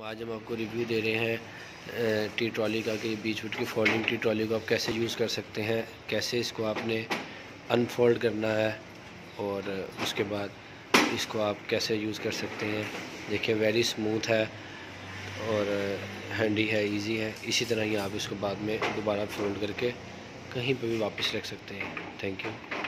आज हम आपको रिव्यू दे रहे हैं टी ट्रॉली का कि बीच फुट की फोल्डिंग टी ट्रॉली को आप कैसे यूज़ कर सकते हैं, कैसे इसको आपने अनफोल्ड करना है और उसके बाद इसको आप कैसे यूज़ कर सकते हैं। देखिए वेरी स्मूथ है और हैंडी है इजी है। इसी तरह ही आप इसको बाद में दोबारा फोल्ड करके कहीं पर भी वापस रख सकते हैं। Thank you